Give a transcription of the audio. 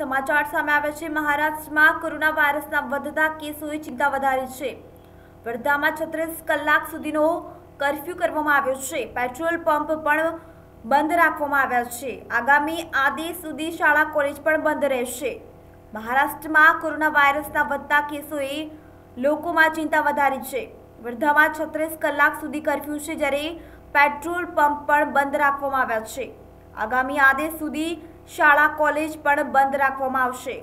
સમાચાર સામે આવે છે. મહારાષ્ટ્રમાં કોરોના વાયરસના વધતા કેસોએ ચિંતા વધારી છે. વર્ધામાં છત્રીસ કલાક સુધીનો કરફ્યુ કરવામાં આવ્યો છે. પેટ્રોલ પંપ પણ બંધ રાખવામાં આવ્યા છે. આગામી આદેશ સુધી શાળા, કોલેજ પણ બંધ રહેશે. મહારાષ્ટ્રમાં કોરોના વાયરસના વધતા કેસોએ લોકોમાં ચિંતા વધારી છે. વર્ધામાં છત્રીસ કલાક સુધી કરફ્યુ છે જ્યારે પેટ્રોલ પંપ પણ બંધ રાખવામાં આવ્યા છે. આગામી આદેશ સુધી શાળા કોલેજ પણ બંધ રાખવામાં આવશે.